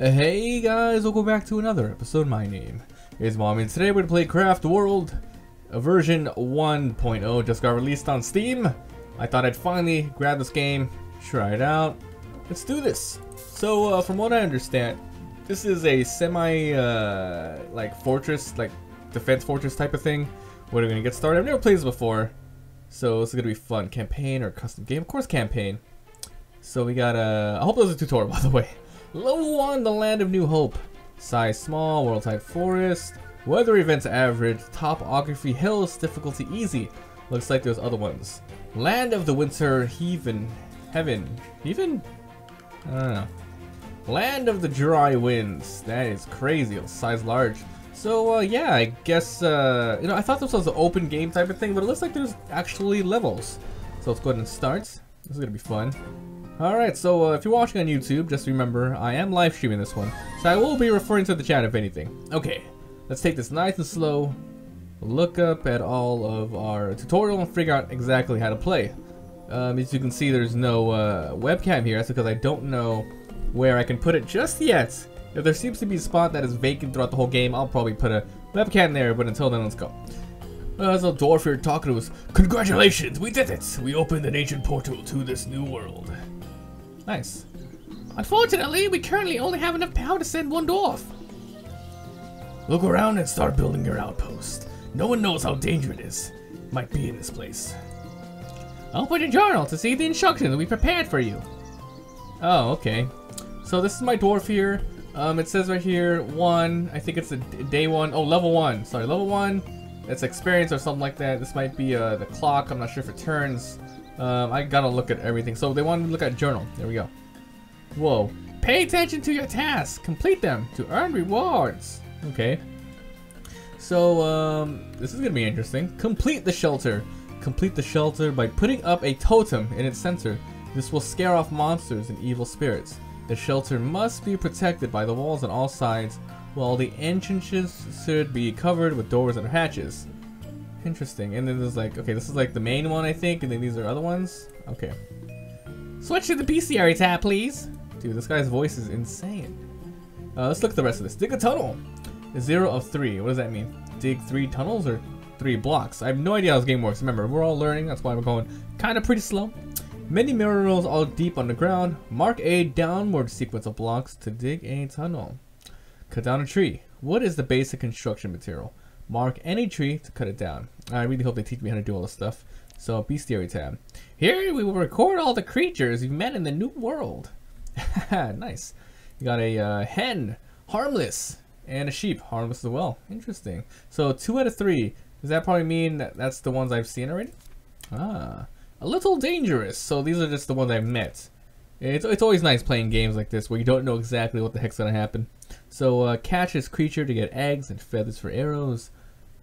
Hey guys, welcome back to another episode. My name is Mabi, and today we're gonna play Craft World version 1.0. Just got released on Steam. I thought I'd finally grab this game, try it out. Let's do this. So, uh, from what I understand, this is a semi, uh, like fortress, like defense fortress type of thing. We're gonna get started. I've never played this before, so this is gonna be fun. Campaign or custom game? Of course, campaign. So we got a. Uh, I hope there's a tutorial, by the way. Level 1, the Land of New Hope. Size small, world type forest. Weather events average. Topography hills, difficulty easy. Looks like there's other ones. Land of the Winter Heaven. Heaven. Heaven? I don't know. Land of the Dry Winds. That is crazy. Size large. So, uh, yeah, I guess, uh, you know, I thought this was an open game type of thing, but it looks like there's actually levels. So let's go ahead and start. This is gonna be fun. Alright, so uh, if you're watching on YouTube, just remember, I am live streaming this one. So I will be referring to the chat if anything. Okay, let's take this nice and slow. Look up at all of our tutorial and figure out exactly how to play. Um, as you can see, there's no uh, webcam here. That's because I don't know where I can put it just yet. If there seems to be a spot that is vacant throughout the whole game, I'll probably put a webcam there, but until then, let's go. Uh, dwarf here talking to us. Congratulations, we did it! We opened an ancient portal to this new world. Nice. Unfortunately, we currently only have enough power to send one dwarf. Look around and start building your outpost. No one knows how dangerous it is. Might be in this place. Open your journal to see the instructions that we prepared for you. Oh, okay. So this is my dwarf here. Um, it says right here, one, I think it's a day one, oh, level one, sorry, level one. It's experience or something like that. This might be uh, the clock, I'm not sure if it turns. Um, I gotta look at everything. So they want to look at journal. There we go. Whoa. Pay attention to your tasks. Complete them to earn rewards. Okay. So, um, this is gonna be interesting. Complete the shelter. Complete the shelter by putting up a totem in its center. This will scare off monsters and evil spirits. The shelter must be protected by the walls on all sides, while the entrances should be covered with doors and hatches. Interesting. And then there's like, okay, this is like the main one, I think, and then these are other ones. Okay. Switch to the bestiary tab, please. Dude, this guy's voice is insane. Uh, let's look at the rest of this. Dig a tunnel. Zero of three. What does that mean? Dig three tunnels or three blocks? I have no idea how this game works. Remember, we're all learning. That's why we're going kind of pretty slow. Many minerals all deep underground. Mark a downward sequence of blocks to dig a tunnel. Cut down a tree. What is the basic construction material? Mark any tree to cut it down. I really hope they teach me how to do all this stuff. So, bestiary tab. Here we will record all the creatures you've met in the new world. nice. You got a uh, hen, harmless, and a sheep, harmless as well. Interesting. So, two out of three. Does that probably mean that that's the ones I've seen already? Ah, a little dangerous. So these are just the ones I've met. It's, it's always nice playing games like this where you don't know exactly what the heck's gonna happen. So uh, catch this creature to get eggs and feathers for arrows.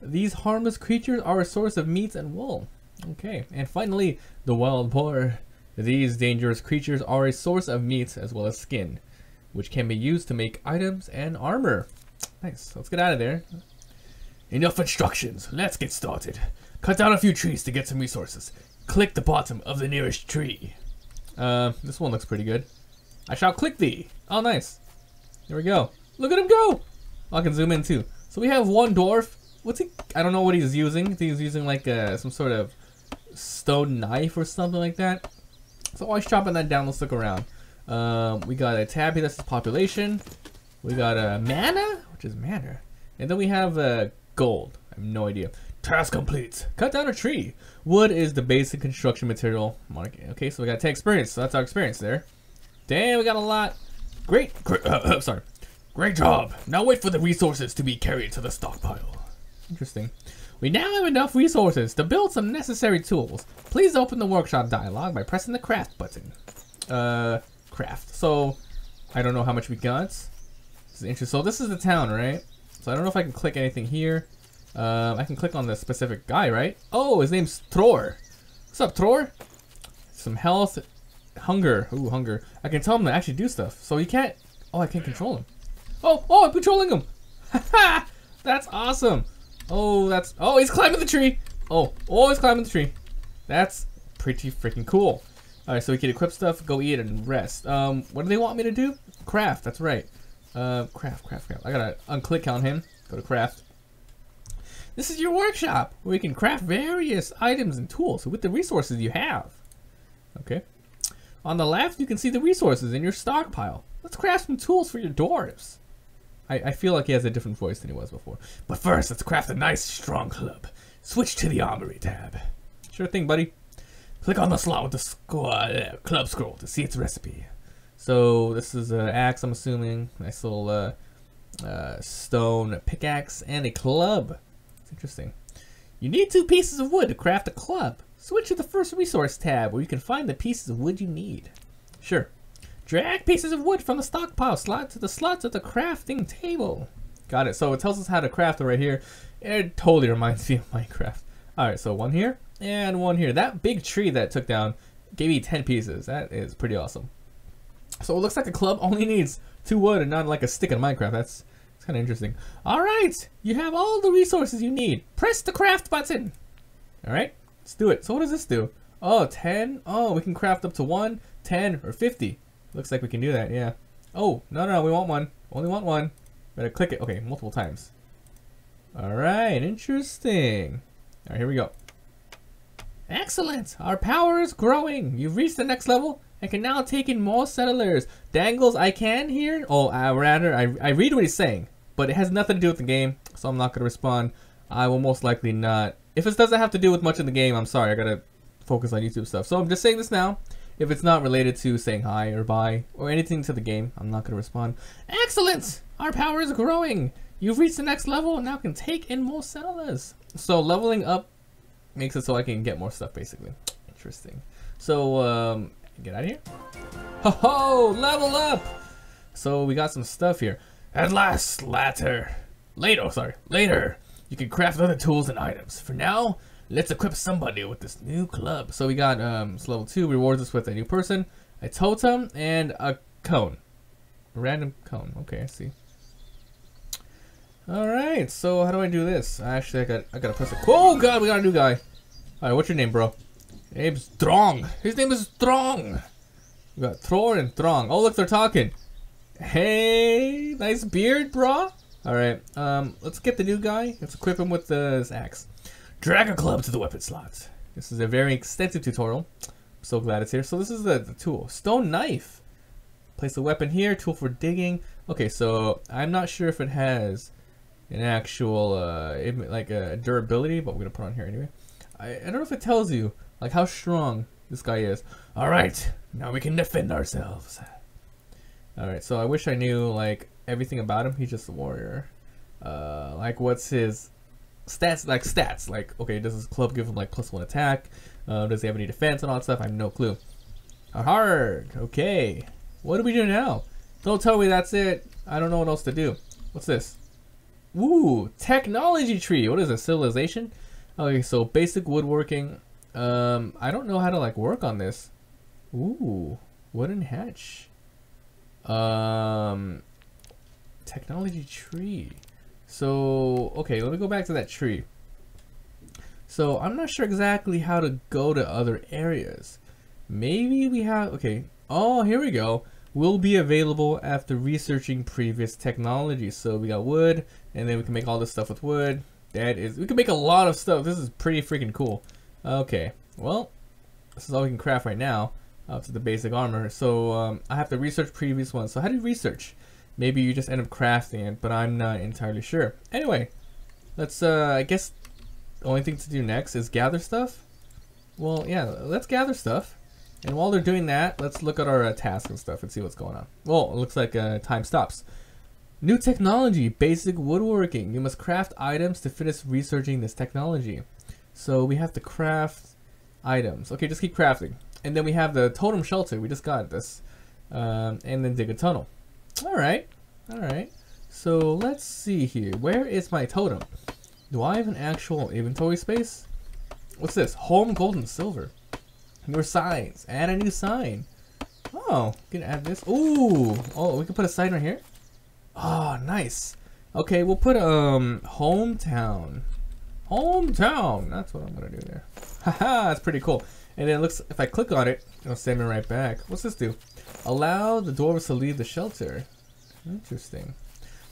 These harmless creatures are a source of meat and wool. Okay, and finally, the wild boar. These dangerous creatures are a source of meat as well as skin, which can be used to make items and armor. Nice, let's get out of there. Enough instructions, let's get started. Cut down a few trees to get some resources. Click the bottom of the nearest tree. Uh, this one looks pretty good. I shall click thee. Oh, nice. There we go. Look at him go! I can zoom in too. So we have one dwarf What's he? I don't know what he's using. He's using like uh, some sort of stone knife or something like that. So while he's chopping that down, let's look around. Um, we got a tab here that's population. We got a mana, which is mana. And then we have uh, gold. I have no idea. Task complete. Cut down a tree. Wood is the basic construction material. Okay, so we got 10 experience. So that's our experience there. Damn, we got a lot. Great. Great uh, sorry. Great job. Now wait for the resources to be carried to the stockpile. Interesting. We now have enough resources to build some necessary tools. Please open the workshop dialog by pressing the craft button. Uh, craft. So, I don't know how much we got. This is interesting. So this is the town, right? So I don't know if I can click anything here. Um, I can click on the specific guy, right? Oh, his name's Tror. What's up, Tror? Some health, hunger. Ooh, hunger. I can tell him to actually do stuff. So he can't. Oh, I can't control him. Oh, oh, I'm controlling him. That's awesome. Oh, that's... Oh, he's climbing the tree. Oh, oh, he's climbing the tree. That's pretty freaking cool. All right, so we can equip stuff, go eat, and rest. Um, what do they want me to do? Craft, that's right. Uh, craft, craft, craft. I gotta unclick on him. Go to craft. This is your workshop where you can craft various items and tools with the resources you have. Okay. On the left, you can see the resources in your stockpile. Let's craft some tools for your dwarves. I, I feel like he has a different voice than he was before. But first, let's craft a nice strong club. Switch to the armory tab. Sure thing, buddy. Click on the slot with the uh, club scroll to see its recipe. So this is an axe, I'm assuming. Nice little uh, uh, stone pickaxe and a club. It's interesting. You need two pieces of wood to craft a club. Switch to the first resource tab where you can find the pieces of wood you need. Sure. Drag pieces of wood from the stockpile slot to the slots of the crafting table. Got it. So it tells us how to craft it right here. It totally reminds me of Minecraft. Alright, so one here and one here. That big tree that took down gave me 10 pieces. That is pretty awesome. So it looks like a club only needs two wood and not like a stick in Minecraft. That's, that's kind of interesting. Alright, you have all the resources you need. Press the craft button. Alright, let's do it. So what does this do? Oh, 10? Oh, we can craft up to 1, 10, or 50. Looks like we can do that, yeah. Oh, no, no, no, we want one. Only want one. Better click it. Okay, multiple times. Alright, interesting. Alright, here we go. Excellent! Our power is growing. You've reached the next level and can now take in more settlers. Dangles, I can hear. Oh, uh, rather, I, I read what he's saying, but it has nothing to do with the game, so I'm not going to respond. I will most likely not. If it doesn't have to do with much in the game, I'm sorry. I got to focus on YouTube stuff. So I'm just saying this now. If it's not related to saying hi or bye or anything to the game, I'm not going to respond. Excellent! Our power is growing. You've reached the next level and now can take in more settlers. So leveling up makes it so I can get more stuff, basically. Interesting. So, um, get out of here. Ho ho! Level up! So we got some stuff here. At last, later. Later, sorry, later, you can craft other tools and items. For now, let's equip somebody with this new club. So we got um, level two rewards us with a new person, a totem, and a cone. A random cone. Okay, I see. All right. So how do I do this? Actually, I got I gotta press it. Oh God, we got a new guy. All right, what's your name, bro? Name's Strong. His name is Strong. We got Thor and Throng. Oh, look, they're talking. Hey, nice beard, bro. All right, um, let's get the new guy. Let's equip him with the axe. Drag a club to the weapon slots. This is a very extensive tutorial. I'm so glad it's here. So this is the, the tool. Stone knife. Place the weapon here. Tool for digging. Okay, so I'm not sure if it has an actual uh, like a durability, but we're gonna put on here anyway. I, I don't know if it tells you like how strong this guy is. All right, now we can defend ourselves. All right, so I wish I knew like everything about him. He's just a warrior. Uh, like what's his stats? Like stats. Like okay, does this club give him like plus one attack? Uh, does he have any defense and all that stuff? I have no clue. Hard. Okay. What do we do now? Don't tell me that's it. I don't know what else to do. What's this? Ooh, technology tree. What is it? Civilization? Okay, so basic woodworking. Um, I don't know how to like work on this. Ooh, wooden hatch. Um, technology tree. So, okay, let me go back to that tree. So, I'm not sure exactly how to go to other areas. Maybe we have, okay. Oh, here we go. Will be available after researching previous technology. So we got wood, and then we can make all this stuff with wood. That is, we can make a lot of stuff. This is pretty freaking cool. Okay, well, this is all we can craft right now up to the basic armor. So um, I have to research previous ones. So how do you research? Maybe you just end up crafting it, but I'm not entirely sure. Anyway, let's, uh, I guess the only thing to do next is gather stuff. Well, yeah, let's gather stuff. And while they're doing that, let's look at our uh, tasks and stuff and see what's going on. Well, it looks like uh, time stops. New technology, basic woodworking. You must craft items to finish researching this technology. So we have to craft items. Okay, just keep crafting. And then we have the totem shelter. We just got this. Um, and then dig a tunnel. Alright. Alright. So let's see here. Where is my totem? Do I have an actual inventory space? What's this? Home, gold, and silver. Your signs. Add a new sign. Oh, we can add this. Ooh. Oh, we can put a sign right here. Oh, nice. Okay, we'll put um hometown. Hometown. That's what I'm gonna do there. Haha, that's pretty cool. And then it looks if I click on it, it'll send me right back. What's this do? Allow the dwarves to leave the shelter. Interesting.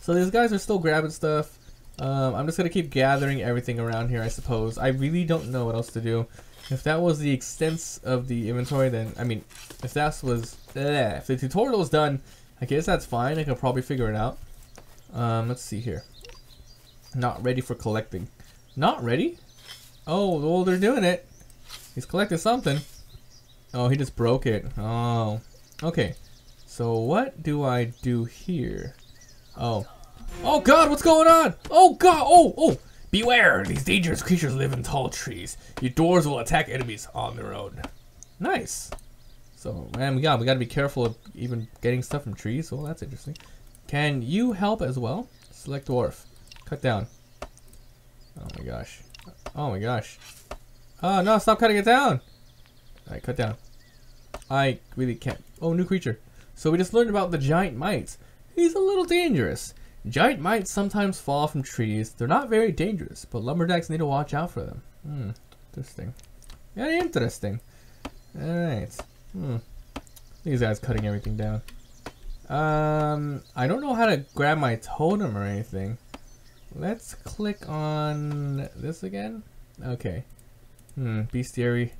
So these guys are still grabbing stuff. Um, I'm just gonna keep gathering everything around here, I suppose. I really don't know what else to do. If that was the extent of the inventory, then I mean, if that was eh, if the tutorial was done, I guess that's fine. I could probably figure it out. Um, let's see here. Not ready for collecting. Not ready? Oh, well, they're doing it. He's collecting something. Oh, he just broke it. Oh, okay. So what do I do here? Oh. Oh god, what's going on? Oh god, oh, oh. Beware, these dangerous creatures live in tall trees. Your doors will attack enemies on their own. Nice. So, man, yeah, we gotta be careful of even getting stuff from trees. Well, that's interesting. Can you help as well? Select dwarf. Cut down. Oh my gosh. Oh my gosh. Oh no, stop cutting it down. Alright, cut down. I really can't. Oh, new creature. So we just learned about the giant mites. He's a little dangerous. Giant mites sometimes fall from trees. They're not very dangerous, but lumberjacks need to watch out for them. Hmm, interesting. Very interesting. Alright. Hmm. These guys cutting everything down. Um, I don't know how to grab my totem or anything. Let's click on this again. Okay. Hmm, bestiary.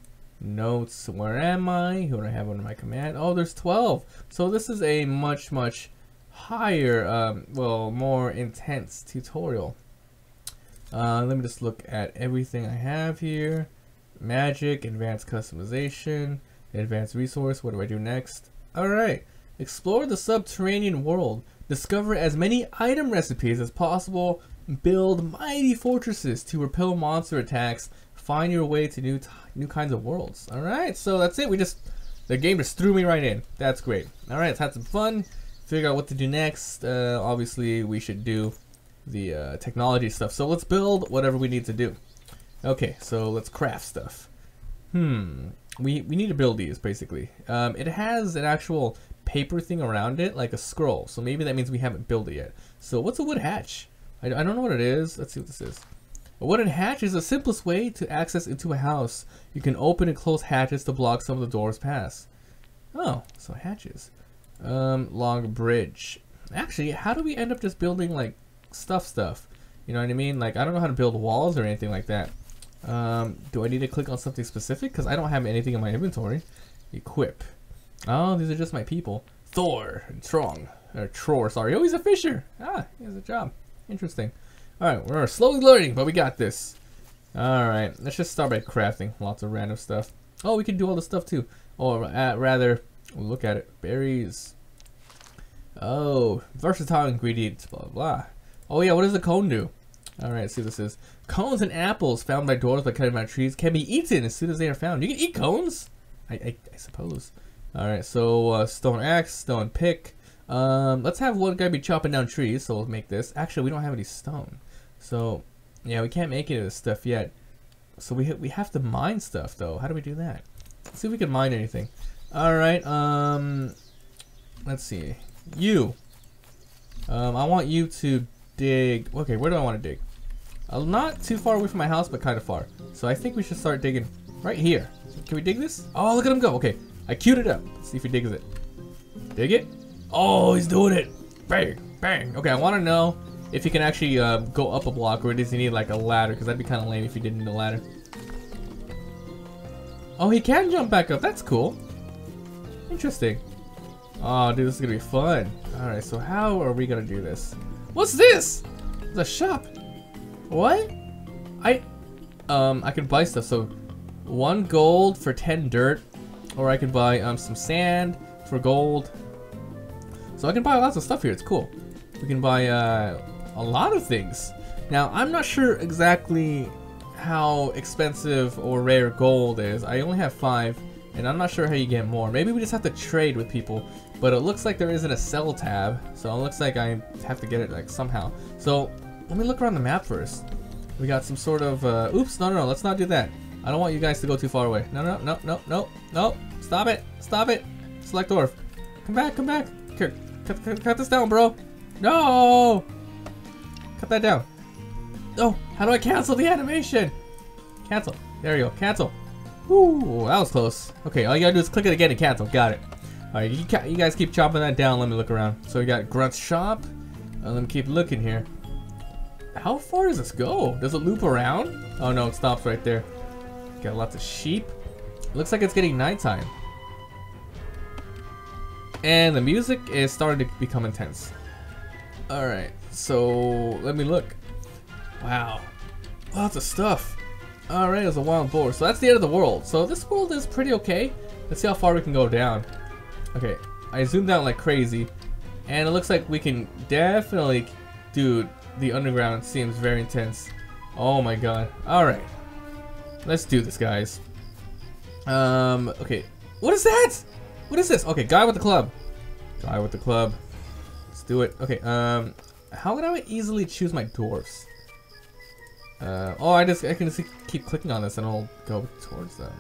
Notes. Where am I? Who do I have under my command? Oh, there's 12. So this is a much, much higher, um, well, more intense tutorial. Uh, let me just look at everything I have here. Magic, advanced customization, advanced resource. What do I do next? Alright. Explore the subterranean world. Discover as many item recipes as possible. Build mighty fortresses to repel monster attacks. Find your way to new new kinds of worlds. Alright, so that's it. We just, the game just threw me right in. That's great. Alright, let's have some fun. Figure out what to do next. Uh, obviously, we should do the uh, technology stuff. So let's build whatever we need to do. Okay, so let's craft stuff. Hmm, we, we need to build these, basically. Um, it has an actual paper thing around it, like a scroll. So maybe that means we haven't built it yet. So what's a wood hatch? I, I don't know what it is. Let's see what this is. A wooden hatch is the simplest way to access into a house. You can open and close hatches to block some of the doors pass. Oh, so hatches. Um, long bridge. Actually, how do we end up just building like stuff stuff? You know what I mean? Like, I don't know how to build walls or anything like that. Um, do I need to click on something specific? Because I don't have anything in my inventory. Equip. Oh, these are just my people. Thor and Trong. Or Tror, sorry. Oh, he's a fisher. Ah, he has a job. Interesting. Alright, we're slowly learning, but we got this. Alright, let's just start by crafting. Lots of random stuff. Oh, we can do all the stuff too. Or uh, rather, look at it. Berries. Oh, versatile ingredients, blah, blah. Oh yeah, what does the cone do? Alright, see what this is. Cones and apples found by dwarves by cutting down trees can be eaten as soon as they are found. You can eat cones? I, I, I suppose. Alright, so uh, stone axe, stone pick. Um, let's have one guy be chopping down trees, so we'll make this. Actually, we don't have any stone. So, yeah, we can't make any of this stuff yet. So we, ha we have to mine stuff, though. How do we do that? Let's see if we can mine anything. Alright, um, let's see. You. Um, I want you to dig. Okay, where do I want to dig? Uh, not too far away from my house, but kind of far. So I think we should start digging right here. Can we dig this? Oh, look at him go. Okay, I queued it up. Let's see if he digs it. Dig it? Oh, he's doing it. Bang, bang. Okay, I want to know if he can actually uh, go up a block or does he need like a ladder? Because that'd be kind of lame if he didn't need a ladder. Oh, he can jump back up. That's cool. Interesting. Oh, dude, this is gonna be fun. Alright, so how are we gonna do this? What's this? The shop. What? I, um, I can buy stuff. So, one gold for 10 dirt. Or I can buy, um, some sand for gold. So I can buy lots of stuff here. It's cool. We can buy, uh, a lot of things. Now, I'm not sure exactly how expensive or rare gold is. I only have five, and I'm not sure how you get more. Maybe we just have to trade with people, but it looks like there isn't a sell tab, so it looks like I have to get it like somehow. So let me look around the map first. We got some sort of, uh, oops, no, no, no, let's not do that. I don't want you guys to go too far away. No, no, no, no, no, no, stop it, stop it. Select dwarf. Come back, come back. Here, cut, cut, cut this down, bro. No! Cut that down. Oh, how do I cancel the animation? Cancel. There you go. Cancel. Woo, that was close. Okay, all you gotta do is click it again and cancel. Got it. Alright, you, you, guys keep chopping that down. Let me look around. So we got Grunt's shop. Uh, let me keep looking here. How far does this go? Does it loop around? Oh no, it stops right there. Got lots of sheep. Looks like it's getting nighttime. And the music is starting to become intense. Alright, so let me look. Wow. Lots of stuff. Alright, it's a wild boar. So that's the end of the world. So this world is pretty okay. Let's see how far we can go down. Okay, I zoomed out like crazy. And it looks like we can definitely... Dude, the underground seems very intense. Oh my god. Alright. Let's do this, guys. Um, okay. What is that? What is this? Okay, guy with the club. Guy with the club. Let's do it. Okay, um, how would I easily choose my dwarfs? Uh, oh, I just, I can just keep clicking on this and I'll go towards them.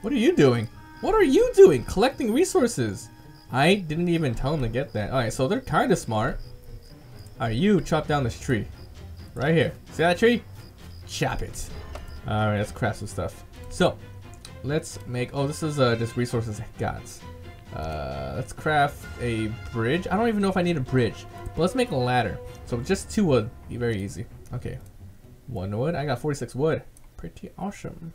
What are you doing? What are you doing? Collecting resources. I didn't even tell them to get that. Alright, so they're kind of smart. Alright, you chop down this tree. Right here. See that tree? Chop it. Alright, let's craft some stuff. So, let's make... Oh, this is uh, just resources gods. Uh, let's craft a bridge. I don't even know if I need a bridge. Let's make a ladder. So just two wood. Be very easy. Okay. One wood. I got 46 wood. Pretty awesome.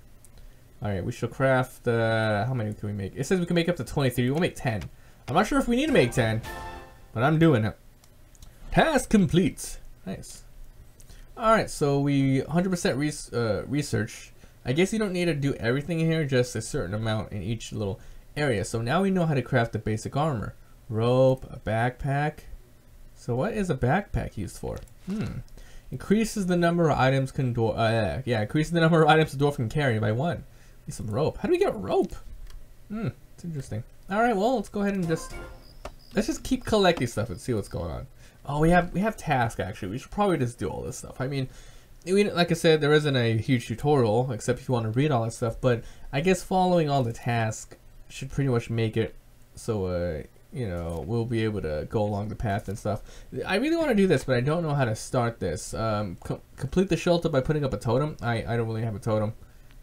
Alright, we shall craft... Uh, how many can we make? It says we can make up to 23. We'll make 10. I'm not sure if we need to make 10. But I'm doing it. Task complete. Nice. Alright, so we 100% res uh, research. I guess you don't need to do everything here, just a certain amount in each little area. So now we know how to craft the basic armor. Rope, a backpack. So what is a backpack used for? Hmm. Increases the number of items can dwarf. Uh, yeah, increases the number of items the dwarf can carry by one. Need some rope. How do we get rope? Hmm. It's interesting. All right. Well, let's go ahead and just let's just keep collecting stuff and see what's going on. Oh, we have we have task actually. We should probably just do all this stuff. I mean, we, like I said, there isn't a huge tutorial except if you want to read all that stuff. But I guess following all the tasks should pretty much make it so uh, you know we'll be able to go along the path and stuff. I really want to do this, but I don't know how to start this. Um, co complete the shelter by putting up a totem. I I don't really have a totem,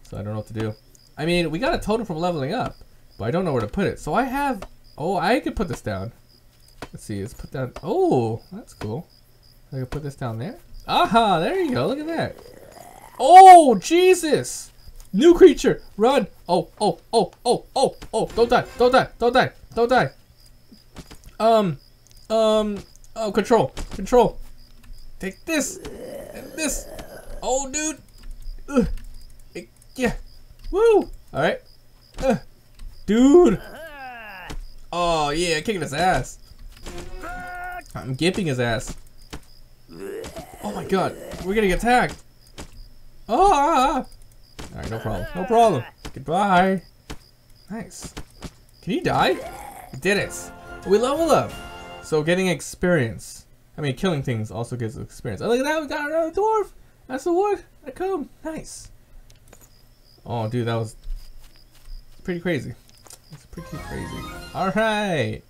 so I don't know what to do. I mean, we got a totem from leveling up, but I don't know where to put it. So I have. Oh, I could put this down. Let's see. Let's put that. Oh, that's cool. I can put this down there. Aha! There you go. Look at that. Oh, Jesus! New creature! Run! Oh, oh, oh, oh, oh, oh! Don't die! Don't die! Don't die! Don't die! Um, um, oh, control, control. Take this, and this. Oh, dude. Ugh. Yeah. Woo! Alright. Uh. Dude! Oh, yeah, kicking his ass. I'm gipping his ass. Oh my god, we're getting attacked. Ah! Alright, no problem. No problem. Goodbye. Nice. Can he die? He did it. We level up. So getting experience. I mean, killing things also gives experience. Oh, look at that. We got another dwarf. That's the wood. I come. Nice. Oh, dude, that was pretty crazy. It's pretty crazy. All right.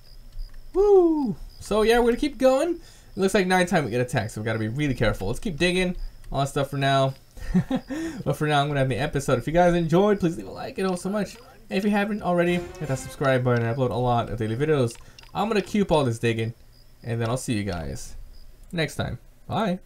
Woo. So yeah, we're gonna keep going. It looks like nine nighttime we get attacked, so we gotta be really careful. Let's keep digging. All that stuff for now. but for now, I'm to have the episode. If you guys enjoyed, please leave a like. It helps so much. And if you haven't already, hit that subscribe button. I upload a lot of daily videos. I'm going to keep all this digging. And then I'll see you guys next time. Bye.